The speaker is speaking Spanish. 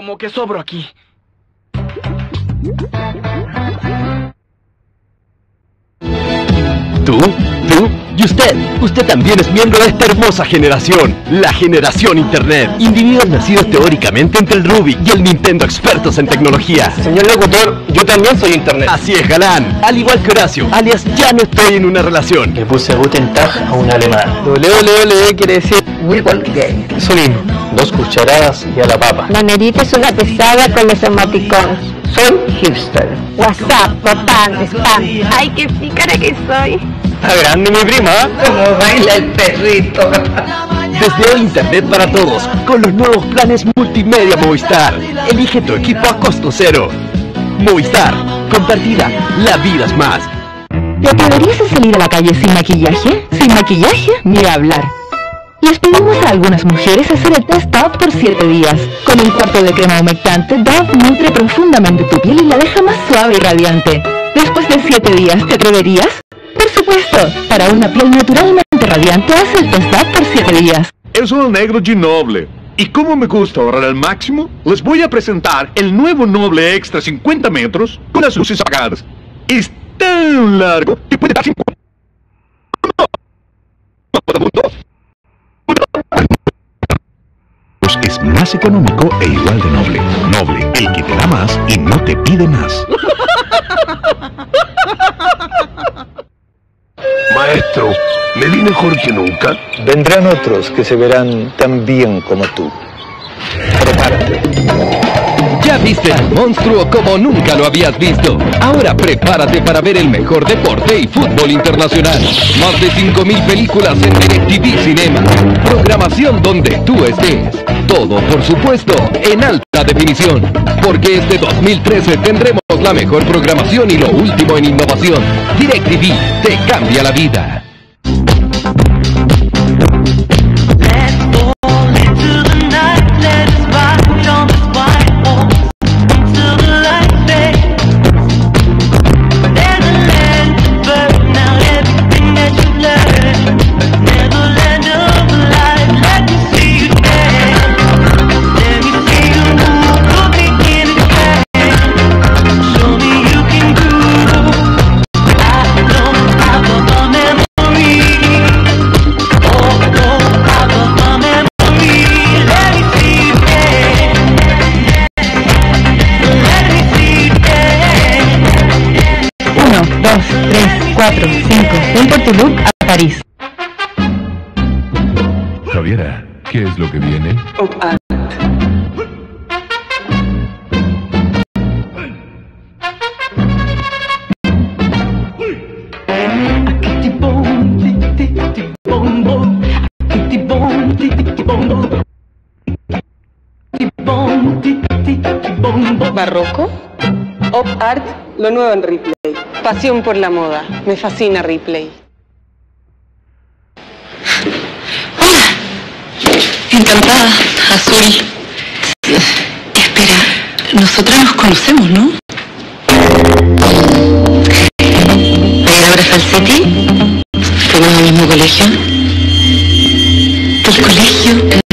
Como que sobro aquí. ¿Tú? ¿Tú? ¿Y usted? Usted también es miembro de esta hermosa generación, la generación Internet. Individuos nacidos teóricamente entre el Ruby y el Nintendo expertos en tecnología. Señor locutor, yo también soy internet. Así es, galán. Al igual que Horacio, alias ya no estoy en una relación. Le puse Guten Tag a un alemán. WWW quiere decir Igual gay. Eso mismo. Dos cucharadas y a la papa. La nerita es una pesada con los emoticones. Soy hipster. WhatsApp, botán, spam. Ay, qué pícara que soy. Está grande mi prima. Como baila el perrito. Desde hoy Internet para todos, con los nuevos planes multimedia Movistar. Elige tu equipo a costo cero. Movistar, compartida, la vida es más. ¿Te atreverías a salir a la calle sin maquillaje? ¿Sin maquillaje? Ni hablar. Les pedimos a algunas mujeres hacer el test Dove por 7 días. Con un cuarto de crema humectante, Dove nutre profundamente tu piel y la deja más suave y radiante. Después de 7 días, ¿te atreverías? Por supuesto, para una piel naturalmente radiante, haz el test Dove por 7 días. Eu sou o Negro de Noble. Y como me gusta ahorrar al máximo, les voy a presentar el nuevo Noble Extra 50 metros con las luces apagadas. Es tan largo que puede dar 50. Más económico e igual de noble. Noble, el que te da más y no te pide más. Maestro, me vi mejor que nunca. Vendrán otros que se verán tan bien como tú. Prepárate. Viste al monstruo como nunca lo habías visto. Ahora prepárate para ver el mejor deporte y fútbol internacional. Más de 5.000 películas en DirecTV Cinema. Programación donde tú estés. Todo, por supuesto, en alta definición. Porque este 2013 tendremos la mejor programación y lo último en innovación. DirecTV te cambia la vida. Uno, dos, tres, cuatro, cinco. Ven por tu look a París. Javiera, ¿qué es lo que viene? Barroco, Op Art, lo nuevo en Ripley. Pasión por la moda. Me fascina Ripley. Encantada, Azul. Espera, nosotros nos conocemos, ¿no? Ayer Falsetti, fuimos al mismo colegio. El colegio